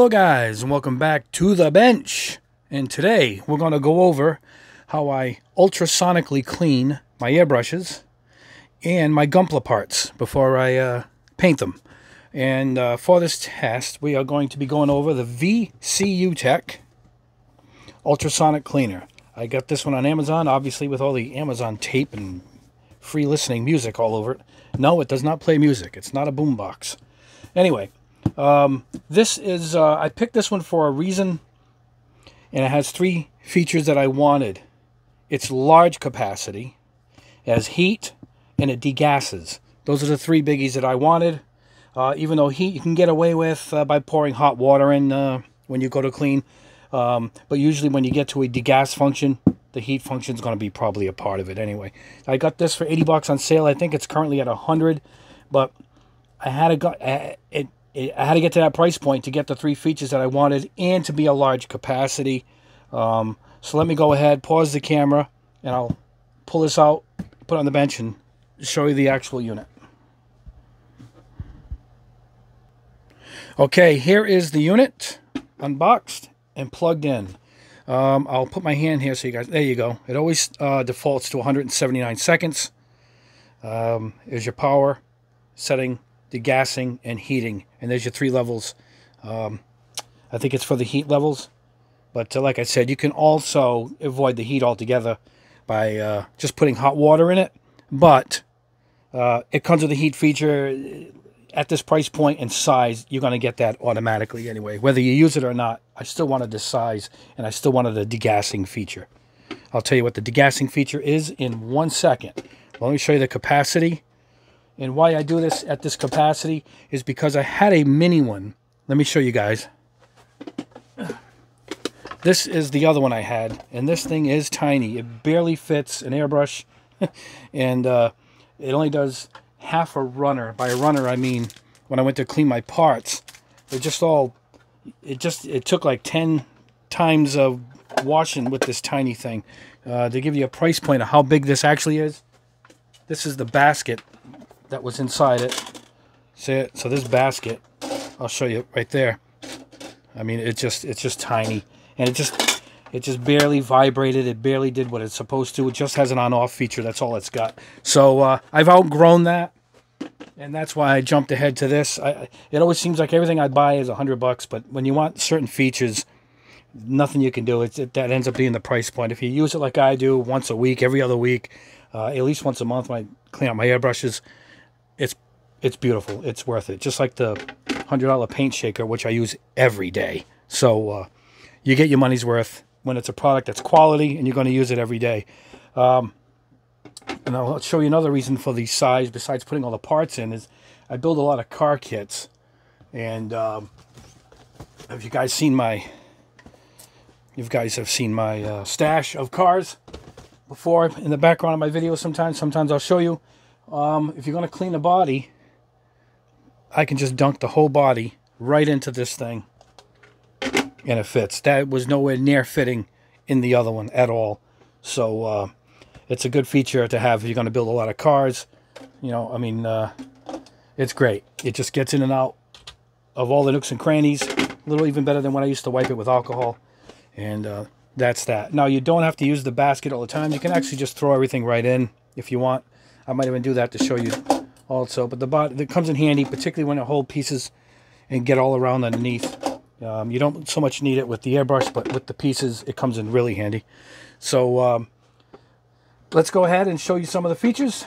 Hello guys and welcome back to the bench. And today we're going to go over how I ultrasonically clean my airbrushes and my Gunpla parts before I uh, paint them. And uh, for this test we are going to be going over the VCU Tech ultrasonic cleaner. I got this one on Amazon obviously with all the Amazon tape and free listening music all over it. No, it does not play music. It's not a boombox. Anyway, um, this is, uh, I picked this one for a reason, and it has three features that I wanted. It's large capacity, it has heat, and it degasses. Those are the three biggies that I wanted. Uh, even though heat you can get away with uh, by pouring hot water in uh, when you go to clean. Um, but usually when you get to a degas function, the heat function is going to be probably a part of it anyway. I got this for 80 bucks on sale. I think it's currently at 100, but I had go, it, it, I had to get to that price point to get the three features that I wanted and to be a large capacity. Um, so let me go ahead, pause the camera, and I'll pull this out, put it on the bench, and show you the actual unit. Okay, here is the unit, unboxed and plugged in. Um, I'll put my hand here so you guys, there you go. It always uh, defaults to 179 seconds. Um, is your power setting degassing, and heating. And there's your three levels. Um, I think it's for the heat levels. But uh, like I said, you can also avoid the heat altogether by uh, just putting hot water in it. But uh, it comes with a heat feature. At this price point and size, you're going to get that automatically anyway. Whether you use it or not, I still wanted the size and I still wanted the degassing feature. I'll tell you what the degassing feature is in one second. Let me show you the capacity. And why I do this at this capacity is because I had a mini one. Let me show you guys. This is the other one I had, and this thing is tiny. It barely fits an airbrush, and uh, it only does half a runner. By a runner, I mean when I went to clean my parts, it just all, it just, it took like 10 times of washing with this tiny thing. Uh, to give you a price point of how big this actually is, this is the basket that was inside it. See it? So this basket, I'll show you right there. I mean, it just it's just tiny, and it just it just barely vibrated. It barely did what it's supposed to. It just has an on-off feature. That's all it's got. So uh, I've outgrown that, and that's why I jumped ahead to this. I, it always seems like everything I buy is a hundred bucks, but when you want certain features, nothing you can do. It's, it, that ends up being the price point. If you use it like I do, once a week, every other week, uh, at least once a month, when I clean out my airbrushes, it's it's beautiful. It's worth it. Just like the $100 paint shaker, which I use every day. So uh, you get your money's worth when it's a product that's quality and you're going to use it every day. Um, and I'll show you another reason for the size, besides putting all the parts in, is I build a lot of car kits. And um, have you guys seen my, you guys have seen my uh, stash of cars before in the background of my videos sometimes. Sometimes I'll show you. Um, if you're going to clean the body, I can just dunk the whole body right into this thing and it fits. That was nowhere near fitting in the other one at all. So uh, it's a good feature to have if you're going to build a lot of cars. You know, I mean, uh, it's great. It just gets in and out of all the nooks and crannies. A little even better than when I used to wipe it with alcohol. And uh, that's that. Now, you don't have to use the basket all the time. You can actually just throw everything right in if you want. I might even do that to show you also. But the bot that comes in handy, particularly when it hold pieces and get all around underneath. Um, you don't so much need it with the airbrush, but with the pieces, it comes in really handy. So um, let's go ahead and show you some of the features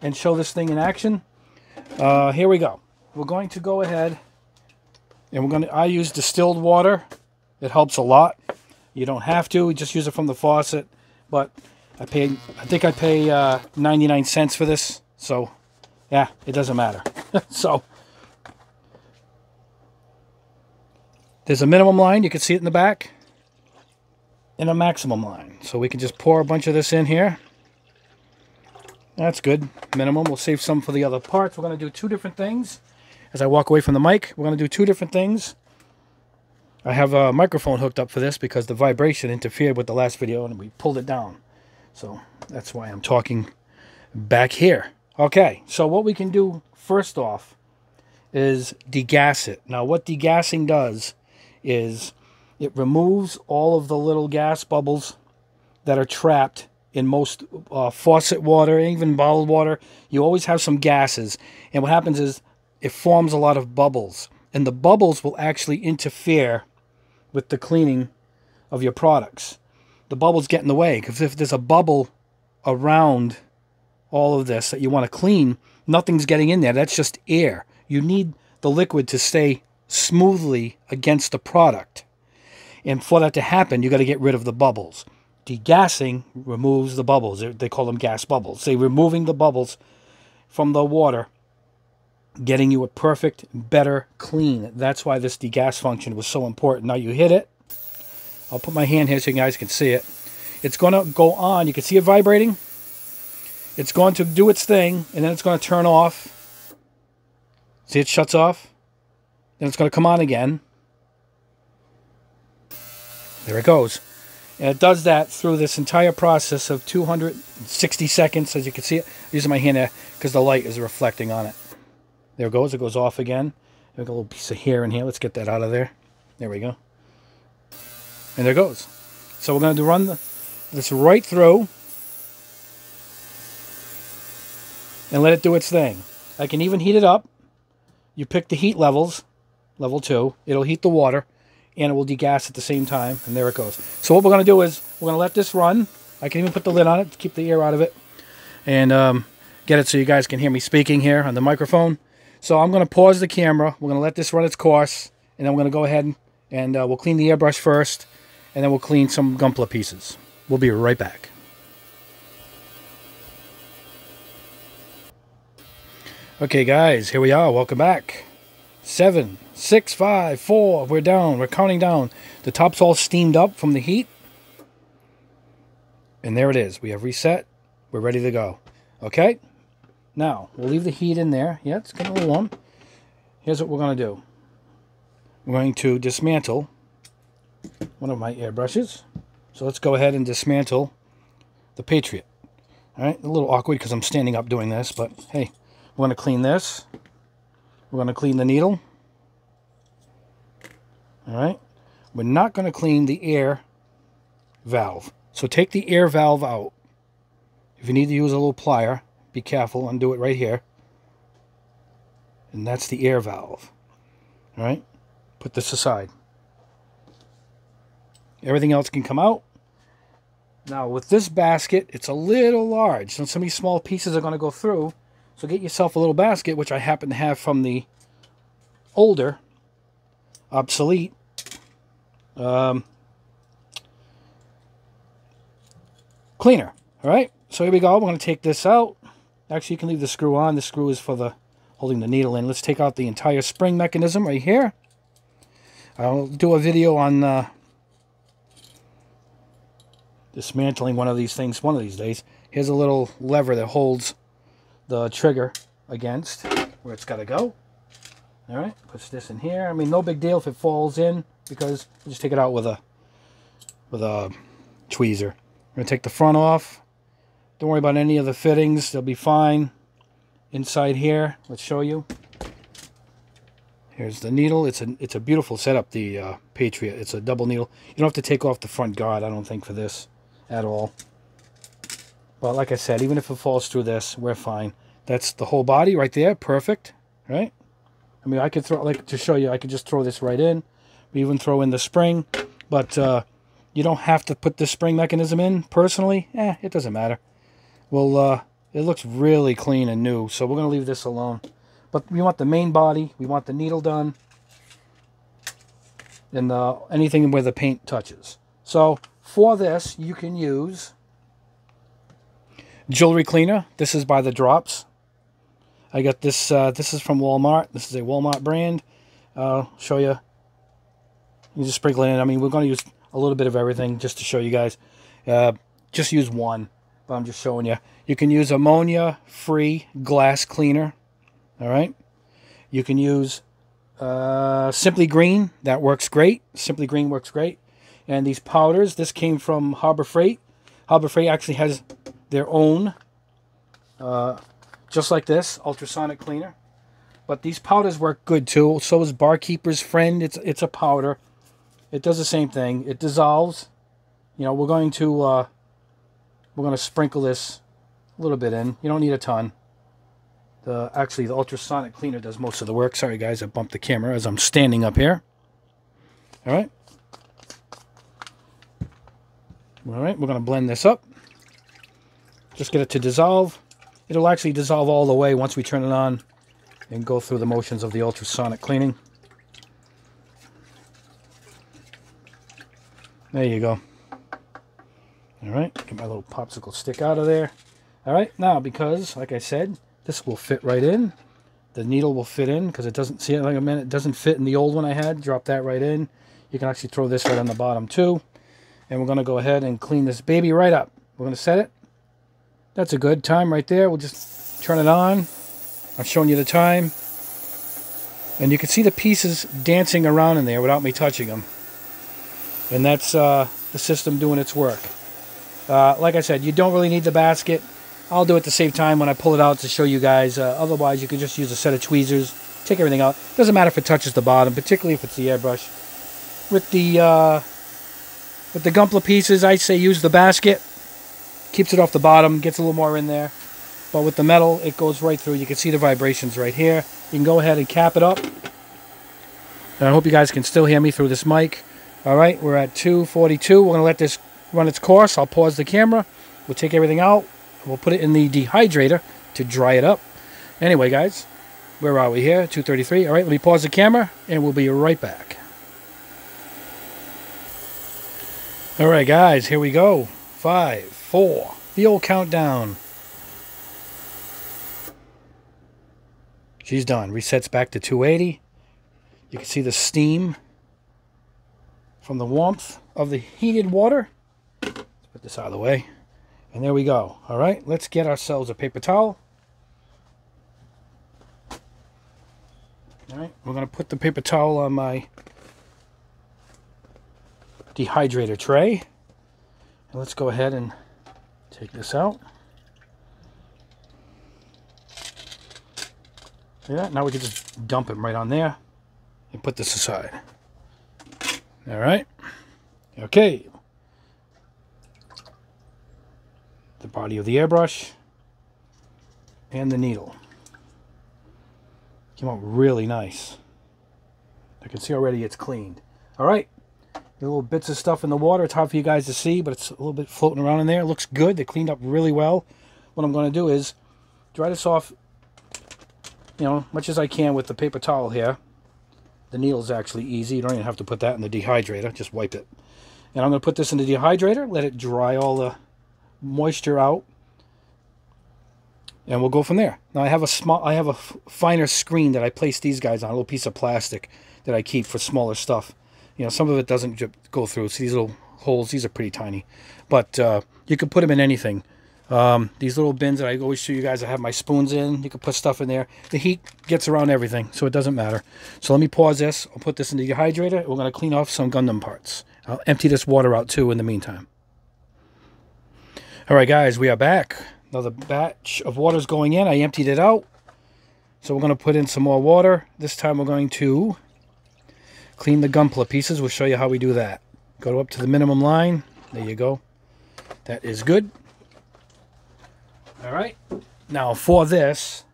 and show this thing in action. Uh, here we go. We're going to go ahead and we're going to, I use distilled water. It helps a lot. You don't have to, We just use it from the faucet. But I paid, I think I pay uh, 99 cents for this. So, yeah, it doesn't matter. so, there's a minimum line. You can see it in the back. And a maximum line. So we can just pour a bunch of this in here. That's good. Minimum. We'll save some for the other parts. We're going to do two different things. As I walk away from the mic, we're going to do two different things. I have a microphone hooked up for this because the vibration interfered with the last video and we pulled it down. So that's why I'm talking back here. Okay, so what we can do first off is degas it. Now what degassing does is it removes all of the little gas bubbles that are trapped in most uh, faucet water, even bottled water. You always have some gases. And what happens is it forms a lot of bubbles. And the bubbles will actually interfere with the cleaning of your products. The bubbles get in the way because if there's a bubble around all of this that you want to clean, nothing's getting in there. That's just air. You need the liquid to stay smoothly against the product. And for that to happen, you got to get rid of the bubbles. Degassing removes the bubbles. They call them gas bubbles. Say removing the bubbles from the water, getting you a perfect, better clean. That's why this degas function was so important. Now you hit it. I'll put my hand here so you guys can see it. It's going to go on. You can see it vibrating. It's going to do its thing, and then it's going to turn off. See, it shuts off. Then it's going to come on again. There it goes. And it does that through this entire process of 260 seconds, as you can see it. I'm using my hand there because the light is reflecting on it. There it goes. It goes off again. Got a little piece of hair in here. Let's get that out of there. There we go. And there goes. So we're going to run this right through and let it do its thing. I can even heat it up. You pick the heat levels, level 2. It'll heat the water and it will degas at the same time, and there it goes. So what we're going to do is we're going to let this run. I can even put the lid on it to keep the air out of it, and um, get it so you guys can hear me speaking here on the microphone. So I'm going to pause the camera. We're going to let this run its course, and then we're going to go ahead and, and uh, we'll clean the airbrush first, and then we'll clean some Gunpla pieces. We'll be right back. Okay, guys, here we are. Welcome back. Seven, six, five, four. We're down. We're counting down. The top's all steamed up from the heat. And there it is. We have reset. We're ready to go. Okay? Now, we'll leave the heat in there. Yeah, it's getting a little warm. Here's what we're going to do. We're going to dismantle one of my airbrushes. So let's go ahead and dismantle the Patriot. All right, a little awkward because I'm standing up doing this, but hey, we're going to clean this. We're going to clean the needle. All right. We're not going to clean the air valve. So take the air valve out. If you need to use a little plier, be careful and do it right here. And that's the air valve. All right. Put this aside. Everything else can come out. Now with this basket, it's a little large. So some of these small pieces are going to go through. So get yourself a little basket, which I happen to have from the older, obsolete um, cleaner. All right, so here we go. We're going to take this out. Actually, you can leave the screw on. The screw is for the holding the needle in. Let's take out the entire spring mechanism right here. I'll do a video on uh, dismantling one of these things one of these days. Here's a little lever that holds the trigger against where it's got to go. All right, puts this in here. I mean, no big deal if it falls in because just take it out with a with a tweezer. We're gonna take the front off. Don't worry about any of the fittings; they'll be fine. Inside here, let's show you. Here's the needle. It's a it's a beautiful setup. The uh, Patriot. It's a double needle. You don't have to take off the front guard. I don't think for this at all. But like I said, even if it falls through this, we're fine. That's the whole body right there. Perfect. Right? I mean, I could throw, like to show you, I could just throw this right in. We even throw in the spring, but uh, you don't have to put the spring mechanism in. Personally, eh, it doesn't matter. Well, uh, it looks really clean and new, so we're going to leave this alone. But we want the main body, we want the needle done, and uh, anything where the paint touches. So for this, you can use jewelry cleaner. This is by the Drops. I got this. Uh, this is from Walmart. This is a Walmart brand. Uh, show you. You just sprinkle it in. I mean, we're going to use a little bit of everything just to show you guys. Uh, just use one, but I'm just showing you. You can use ammonia-free glass cleaner. All right. You can use uh, Simply Green. That works great. Simply Green works great. And these powders. This came from Harbor Freight. Harbor Freight actually has their own uh, just like this, ultrasonic cleaner. But these powders work good too. So is Barkeeper's Friend. It's it's a powder. it does the same thing. It dissolves. You know, we're going to uh, we're going to sprinkle this a little bit in. You don't need a ton. The actually the ultrasonic cleaner does most of the work. Sorry guys, I bumped the camera as I'm standing up here. All right. All right, we're going to blend this up. Just get it to dissolve. It'll actually dissolve all the way once we turn it on and go through the motions of the ultrasonic cleaning. There you go. All right, get my little popsicle stick out of there. All right, now because, like I said, this will fit right in. The needle will fit in because it doesn't, see it like a minute, it doesn't fit in the old one I had. Drop that right in. You can actually throw this right on the bottom too. And we're going to go ahead and clean this baby right up. We're going to set it. That's a good time right there. We'll just turn it on. I'm showing you the time. And you can see the pieces dancing around in there without me touching them. And that's uh, the system doing its work. Uh, like I said, you don't really need the basket. I'll do it to save time when I pull it out to show you guys. Uh, otherwise, you can just use a set of tweezers, take everything out. Doesn't matter if it touches the bottom, particularly if it's the airbrush. With the uh, with the Gunpla pieces, I say use the basket. Keeps it off the bottom, gets a little more in there. But with the metal, it goes right through. You can see the vibrations right here. You can go ahead and cap it up. And I hope you guys can still hear me through this mic. All right, we're at 242. We're going to let this run its course. I'll pause the camera. We'll take everything out. We'll put it in the dehydrator to dry it up. Anyway, guys, where are we here? 233. All right, let me pause the camera, and we'll be right back. All right, guys, here we go. Five, four, the old countdown. She's done. Resets back to 280. You can see the steam from the warmth of the heated water. Let's put this out of the way. And there we go. All right, let's get ourselves a paper towel. All right, we're going to put the paper towel on my dehydrator tray. And let's go ahead and take this out. Yeah, now we can just dump it right on there and put this aside. All right. Okay. The body of the airbrush and the needle. Came out really nice. I can see already it's cleaned. All right. Little bits of stuff in the water. It's hard for you guys to see, but it's a little bit floating around in there. It looks good. They cleaned up really well. What I'm going to do is dry this off, you know, much as I can with the paper towel here. The needle's actually easy. You don't even have to put that in the dehydrator. Just wipe it. And I'm going to put this in the dehydrator, let it dry all the moisture out. And we'll go from there. Now I have a small, I have a finer screen that I place these guys on, a little piece of plastic that I keep for smaller stuff. You know, some of it doesn't go through. See these little holes? These are pretty tiny. But uh, you can put them in anything. Um, these little bins that I always show you guys, I have my spoons in. You can put stuff in there. The heat gets around everything, so it doesn't matter. So let me pause this. I'll put this in the dehydrator. We're going to clean off some Gundam parts. I'll empty this water out too in the meantime. All right, guys, we are back. Another batch of water is going in. I emptied it out. So we're going to put in some more water. This time we're going to clean the Gunpla pieces. We'll show you how we do that. Go up to the minimum line. There you go. That is good. All right. Now for this,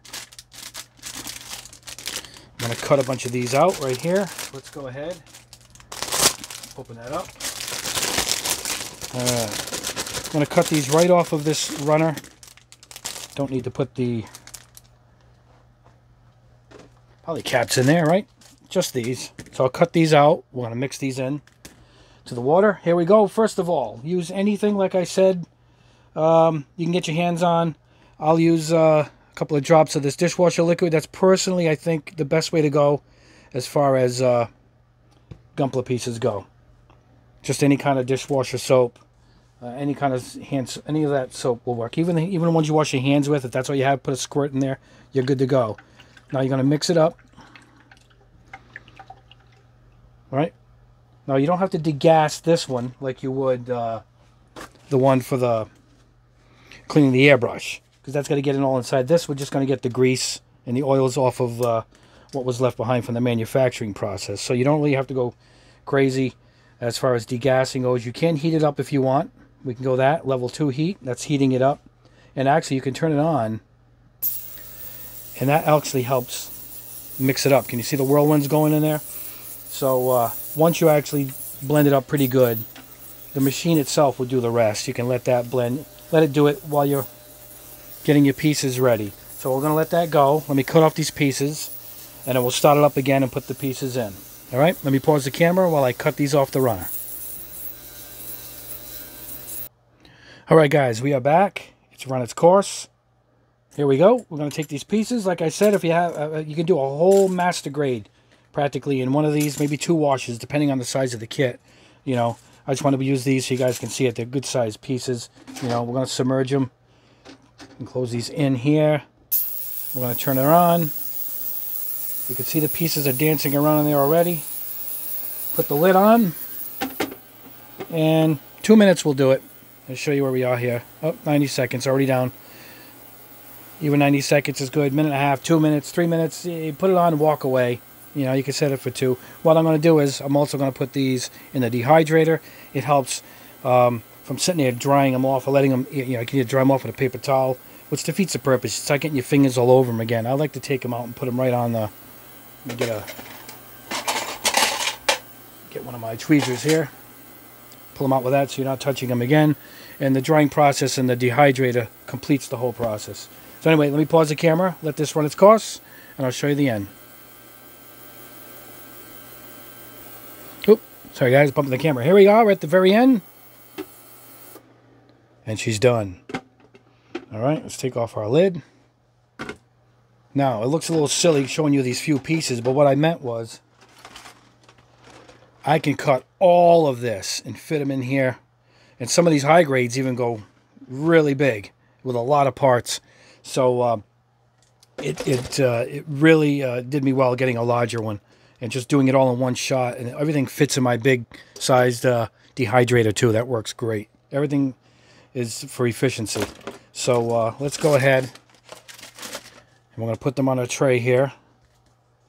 I'm going to cut a bunch of these out right here. Let's go ahead. Open that up. Right. I'm going to cut these right off of this runner. Don't need to put the probably caps in there, right? Just these. So I'll cut these out. We're going to mix these in to the water. Here we go. First of all, use anything, like I said, um, you can get your hands on. I'll use uh, a couple of drops of this dishwasher liquid. That's personally, I think, the best way to go as far as uh, pieces go. Just any kind of dishwasher soap, uh, any kind of hands, any of that soap will work. Even the, even the ones you wash your hands with, if that's what you have, put a squirt in there, you're good to go. Now you're going to mix it up. All right. Now you don't have to degas this one like you would uh, the one for the cleaning the airbrush because that's going to get it all inside. This we're just going to get the grease and the oils off of uh, what was left behind from the manufacturing process. So you don't really have to go crazy. as far as degassing goes. You can heat it up if you want. We can go that, level 2 heat. That's heating it up. And actually, you can turn it on. And that actually helps mix it up. Can you see the whirlwinds going in there? So uh, once you actually blend it up pretty good, the machine itself will do the rest. You can let that blend, let it do it while you're getting your pieces ready. So we're going to let that go. Let me cut off these pieces and then we'll start it up again and put the pieces in. All right, let me pause the camera while I cut these off the runner. All right, guys, we are back. It's run its course. Here we go. We're going to take these pieces. Like I said, if you have, uh, uh, you can do a whole master grade practically in one of these, maybe two washes, depending on the size of the kit. You know, I just want to use these so you guys can see it. They're good sized pieces. You know, we're going to submerge them and close these in here. We're going to turn it on. You can see the pieces are dancing around in there already. Put the lid on. And two minutes will do it. I'll show you where we are here. Oh, 90 seconds, already down. Even 90 seconds is good. Minute and a half, two minutes, three minutes. You put it on and walk away. You know, you can set it for two. What I'm going to do is I'm also going to put these in the dehydrator. It helps um, from sitting there drying them off or letting them, you know, you can dry them off with a paper towel, which defeats the purpose. It's like getting your fingers all over them again. I like to take them out and put them right on the, get a, get one of my tweezers here. Pull them out with that so you're not touching them again. And the drying process and the dehydrator completes the whole process. So anyway, let me pause the camera, let this run its course, and I'll show you the end. Sorry guys, bumping the camera. Here we are we're at the very end. And she's done. All right, let's take off our lid. Now, it looks a little silly showing you these few pieces, but what I meant was I can cut all of this and fit them in here. And some of these high grades even go really big with a lot of parts. So uh, it it uh, it really uh, did me well getting a larger one and just doing it all in one shot. And everything fits in my big sized uh, dehydrator too. That works great. Everything is for efficiency. So uh, let's go ahead. And we're going to put them on a tray here.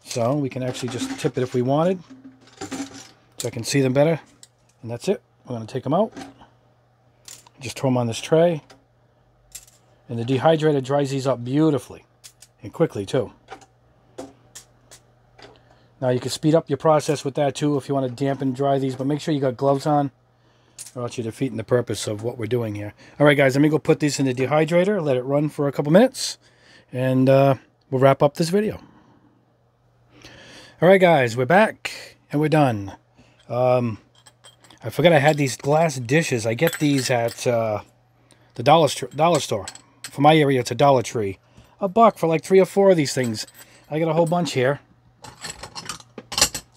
So we can actually just tip it if we wanted. So I can see them better. And that's it. We're going to take them out. Just throw them on this tray. And the dehydrator dries these up beautifully. And quickly too. Now you can speed up your process with that too if you want to dampen and dry these. But make sure you got gloves on or else you're defeating the purpose of what we're doing here. All right, guys, let me go put these in the dehydrator, let it run for a couple minutes, and uh, we'll wrap up this video. All right, guys, we're back, and we're done. Um, I forgot I had these glass dishes. I get these at uh, the dollar, dollar store. For my area, it's a Dollar Tree. A buck for like three or four of these things. I got a whole bunch here.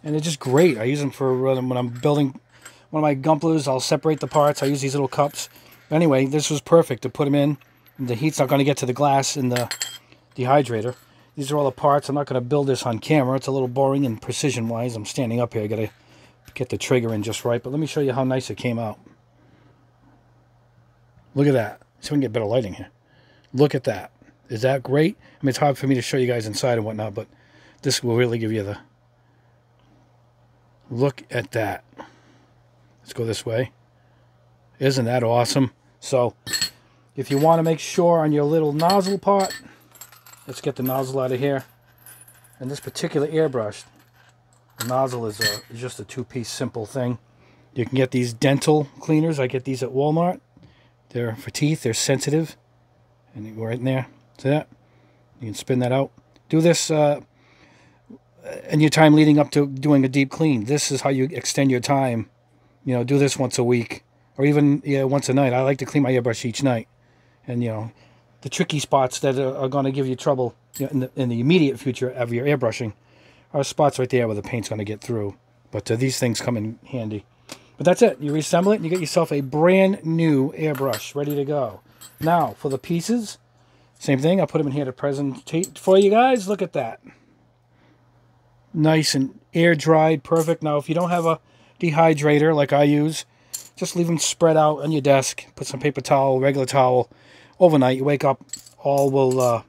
And they're just great. I use them for when I'm building one of my Gunplas. I'll separate the parts. I use these little cups. Anyway, this was perfect to put them in. The heat's not going to get to the glass in the dehydrator. These are all the parts. I'm not going to build this on camera. It's a little boring and precision-wise. I'm standing up here. i got to get the trigger in just right. But let me show you how nice it came out. Look at that. See if we can get better lighting here. Look at that. Is that great? I mean, it's hard for me to show you guys inside and whatnot, but this will really give you the... Look at that. Let's go this way. Isn't that awesome? So, if you want to make sure on your little nozzle part, let's get the nozzle out of here. And this particular airbrush, the nozzle is, a, is just a two-piece simple thing. You can get these dental cleaners. I get these at Walmart. They're for teeth. They're sensitive. And you go right in there. See that? You can spin that out. Do this uh, in your time leading up to doing a deep clean. This is how you extend your time you know, do this once a week or even yeah, once a night. I like to clean my airbrush each night. And, you know, the tricky spots that are, are going to give you trouble you know, in, the, in the immediate future of your airbrushing are spots right there where the paint's going to get through. But uh, these things come in handy. But that's it. You reassemble it and you get yourself a brand new airbrush ready to go. Now, for the pieces, same thing. I'll put them in here to present for you guys. Look at that nice and air dried, perfect. Now, if you don't have a dehydrator like I use, just leave them spread out on your desk. Put some paper towel, regular towel. Overnight, you wake up, all will, uh,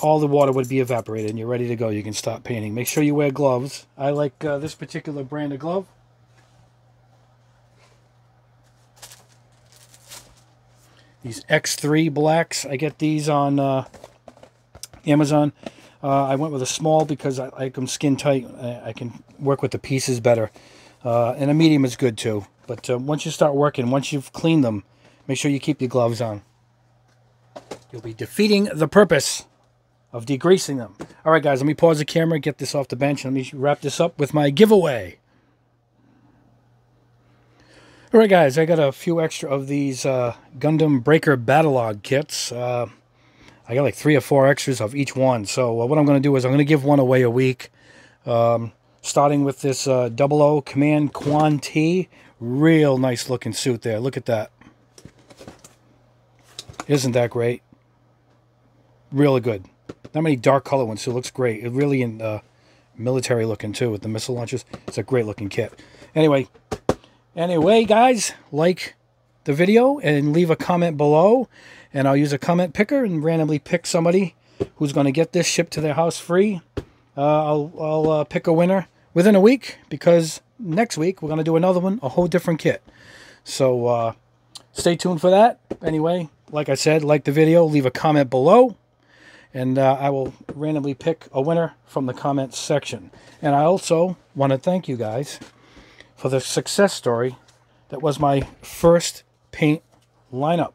all the water would be evaporated, and you're ready to go. You can stop painting. Make sure you wear gloves. I like uh, this particular brand of glove. These X3 blacks. I get these on uh, Amazon. Uh, I went with a small because I like them skin tight. I, I can work with the pieces better. Uh, and a medium is good too. But uh, once you start working, once you've cleaned them, make sure you keep your gloves on. You'll be defeating the purpose of degreasing them. All right, guys, let me pause the camera, get this off the bench, and let me wrap this up with my giveaway. All right, guys, I got a few extra of these uh, Gundam Breaker Battlelog kits. I got like three or four extras of each one. So uh, what I'm going to do is I'm going to give one away a week. Um, starting with this uh, 00 Command Qan[T]. Real nice looking suit there. Look at that. Isn't that great? Really good. Not many dark color ones, so it looks great. It really in uh, military looking too with the missile launchers. It's a great looking kit. Anyway, Anyway, guys, like the video and leave a comment below. And I'll use a comment picker and randomly pick somebody who's going to get this shipped to their house free. Uh, I'll, I'll uh, pick a winner within a week because next week we're going to do another one, a whole different kit. So uh, stay tuned for that. Anyway, like I said, like the video, leave a comment below. And uh, I will randomly pick a winner from the comments section. And I also want to thank you guys for the success story that was my first paint lineup.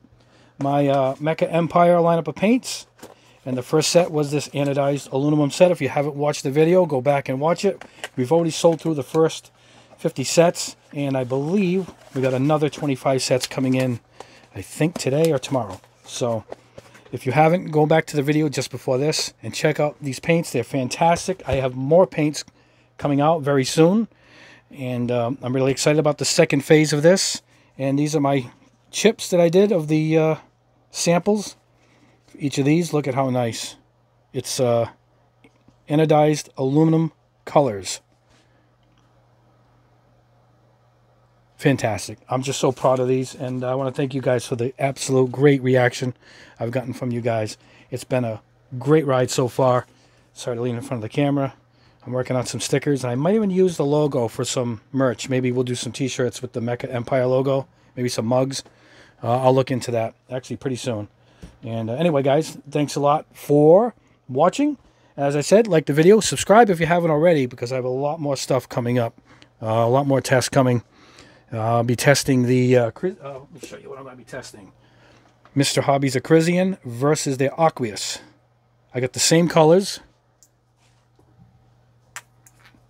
My uh, Mecha Empire lineup of paints. And the first set was this anodized aluminum set. If you haven't watched the video, go back and watch it. We've already sold through the first 50 sets. And I believe we got another 25 sets coming in, I think today or tomorrow. So if you haven't, go back to the video just before this and check out these paints. They're fantastic. I have more paints coming out very soon. And um, I'm really excited about the second phase of this. And these are my chips that I did of the uh, samples. Each of these, look at how nice. It's uh, anodized aluminum colors. Fantastic. I'm just so proud of these. And I want to thank you guys for the absolute great reaction I've gotten from you guys. It's been a great ride so far. Sorry to lean in front of the camera. I'm working on some stickers. And I might even use the logo for some merch. Maybe we'll do some t-shirts with the Mecha Empire logo. Maybe some mugs. Uh, I'll look into that actually pretty soon. And uh, anyway, guys, thanks a lot for watching. As I said, like the video, subscribe if you haven't already because I have a lot more stuff coming up. Uh, a lot more tests coming. Uh, I'll be testing the... Uh, uh, let me show you what I'm going to be testing. Mr. Hobby's Acrysion versus the Aqueous. I got the same colors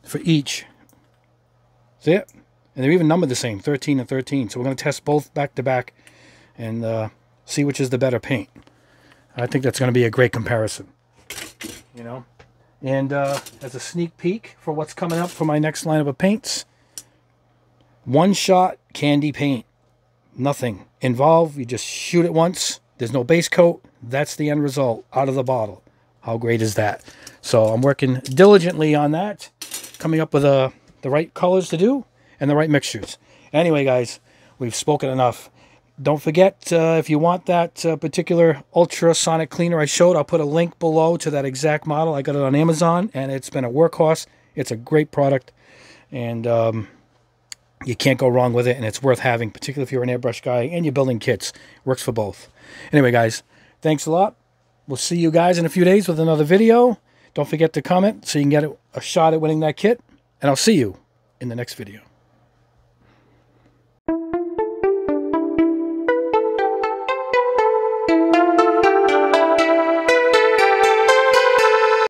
for each. See it? And they're even numbered the same, 13 and 13. So we're going to test both back to back and uh, see which is the better paint. I think that's going to be a great comparison. You know? And uh, as a sneak peek for what's coming up for my next lineup of paints, one shot candy paint. Nothing involved. You just shoot it once. There's no base coat. That's the end result out of the bottle. How great is that? So I'm working diligently on that coming up with uh, the right colors to do and the right mixtures. Anyway, guys, we've spoken enough. Don't forget, uh, if you want that uh, particular ultrasonic cleaner I showed, I'll put a link below to that exact model. I got it on Amazon, and it's been a workhorse. It's a great product, and um, you can't go wrong with it, and it's worth having, particularly if you're an airbrush guy and you're building kits. Works for both. Anyway, guys, thanks a lot. We'll see you guys in a few days with another video. Don't forget to comment so you can get a shot at winning that kit. And I'll see you in the next video.